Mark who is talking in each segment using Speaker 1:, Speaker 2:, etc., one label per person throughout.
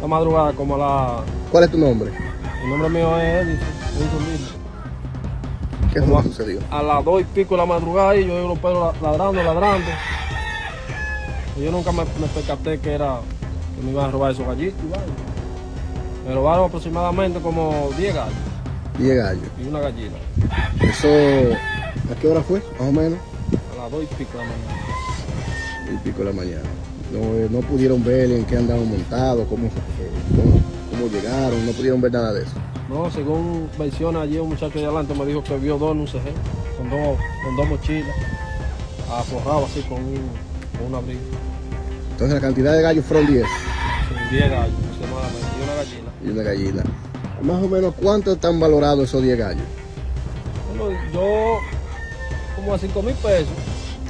Speaker 1: la madrugada, como a la...
Speaker 2: ¿Cuál es tu nombre?
Speaker 1: El nombre mío es Edison, Edison Lima.
Speaker 2: ¿Qué fue lo que sucedió?
Speaker 1: A las dos y pico de la madrugada y yo oigo los perros ladrando, ladrando. Y yo nunca me, me percaté que era que me iban a robar esos gallitos. Me robaron aproximadamente como 10 gallos
Speaker 2: 10 gallos.
Speaker 1: y una gallina.
Speaker 2: Eso, ¿a qué hora fue? Más o menos.
Speaker 1: A las dos y pico de la mañana.
Speaker 2: Y pico de la mañana. No, eh, no pudieron ver en qué andaban montados, cómo, eh, cómo, cómo llegaron, no pudieron ver nada de eso.
Speaker 1: No, según versiones allí, un muchacho de adelante me dijo que vio dos en un CG, con dos, con dos mochilas, aforrado así con un, con un abrigo.
Speaker 2: Entonces la cantidad de gallos fueron 10
Speaker 1: Son 10 gallos aproximadamente y una gallina.
Speaker 2: y una gallina. Más o menos, ¿cuánto están valorados esos 10 gallos?
Speaker 1: Bueno, yo como a 5 mil pesos,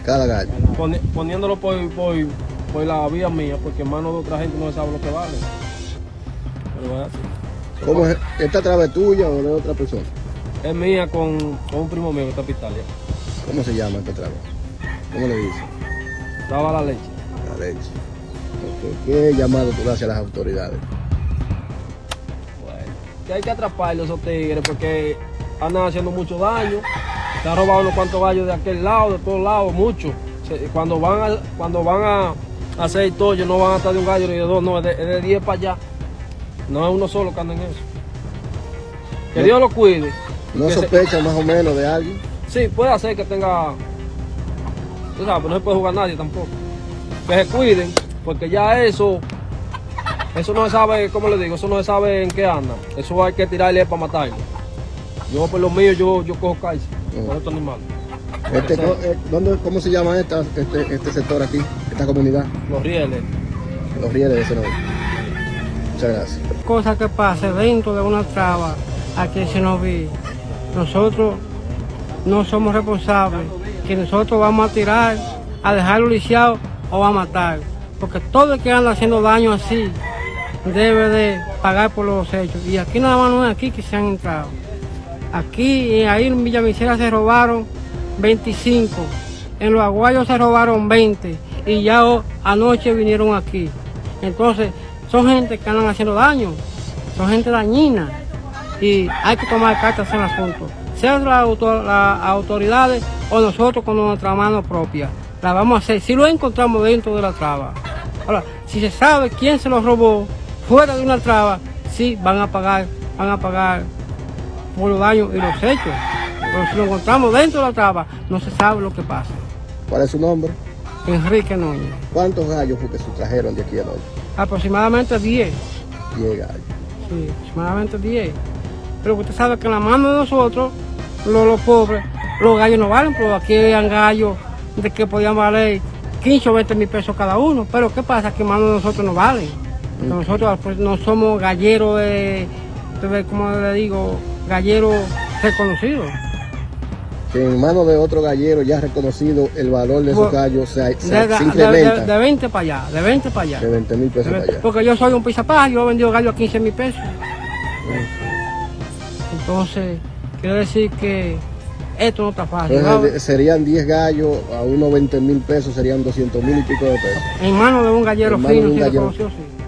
Speaker 2: Cada gallo.
Speaker 1: poni- poniéndolo por, por, por la vía mía, porque en manos de otra gente no se sabe lo que vale. Pero es así.
Speaker 2: ¿Cómo es? ¿Esta traba es tuya o de otra persona?
Speaker 1: Es mía con, con un primo mío que está en Italia.
Speaker 2: ¿Cómo se llama esta traba? ¿Cómo le dice?
Speaker 1: Daba la leche.
Speaker 2: La leche. ¿Qué llamado tú le haces a las autoridades?
Speaker 1: Bueno, que hay que atraparlos esos tigres porque andan haciendo mucho daño. Se han robado unos cuantos gallos de aquel lado, de todos lados, muchos. Se- Cuando van a, cuando van a hacer tollo, no van a estar de un gallo ni de dos, no, es de, es de 10 para allá. No es uno solo que anda en eso. Que
Speaker 2: No.
Speaker 1: Dios lo cuide.
Speaker 2: ¿No
Speaker 1: se-
Speaker 2: sospecha más o menos de alguien?
Speaker 1: Sí, puede hacer que tenga. Tú sabes, pero no se puede jugar nadie tampoco. Que se cuiden, porque ya eso. Eso no se sabe, ¿cómo le digo? Eso no se sabe en qué anda. Eso hay que tirarle para matarlo. Yo, por lo mío, yo, yo cojo
Speaker 2: Mm.
Speaker 1: con estos animales.
Speaker 2: Este, eh, ¿dónde, ¿Cómo se llama esta, este, este sector aquí, esta comunidad?
Speaker 1: Los rieles.
Speaker 2: Los rieles de ese nombre. Muchas gracias.
Speaker 3: cosa que pase dentro de una traba aquí en Senoví, nosotros no somos responsables, que nosotros vamos a tirar, a dejarlo lisiado o a matar. Porque todo el que anda haciendo daño así debe de pagar por los hechos. Y aquí nada más no es aquí que se han entrado. Aquí, eh, ahí en Villamicera se robaron 25, en Los Aguayos se robaron 20 y ya anoche vinieron aquí. Entonces, son gente que andan haciendo daño, son gente dañina y hay que tomar cartas en el asunto. Sean las las autoridades o nosotros con nuestra mano propia. La vamos a hacer si lo encontramos dentro de la traba. Ahora, si se sabe quién se lo robó fuera de una traba, sí van a pagar, van a pagar por los daños y los hechos. Pero si lo encontramos dentro de la traba, no se sabe lo que pasa.
Speaker 2: ¿Cuál es su nombre?
Speaker 3: Enrique Núñez,
Speaker 2: ¿Cuántos gallos fue que se trajeron de aquí a noche?
Speaker 3: aproximadamente 10.
Speaker 2: 10 gallos.
Speaker 3: Sí, aproximadamente 10. Pero usted sabe que en la mano de nosotros, los, los pobres, los gallos no valen, pero aquí habían gallos de que podían valer 15 o 20 mil pesos cada uno. Pero ¿qué pasa? Que en mano de nosotros no valen. Nosotros pues, no somos galleros de, de, como le digo, galleros reconocidos.
Speaker 2: Que en manos de otro gallero ya reconocido el valor de
Speaker 3: Pues,
Speaker 2: gallos se, se-
Speaker 3: De, de-
Speaker 2: se
Speaker 3: de-
Speaker 2: incrementa
Speaker 3: de 20 para allá, de 20 para allá.
Speaker 2: de 20 mil pesos para allá.
Speaker 3: Porque yo soy un pizapaja, yo he vendido gallos a 15 mil pesos. Entonces, quiero decir que esto no está fácil.
Speaker 2: Entonces,
Speaker 3: ¿no?
Speaker 2: de- serían 10 gallos a unos 20 mil pesos, serían 200 mil y pico de pesos.
Speaker 3: En manos de un gallero
Speaker 2: En de
Speaker 3: fino,
Speaker 2: un
Speaker 3: sí,
Speaker 2: gallero.
Speaker 3: reconocido, sí.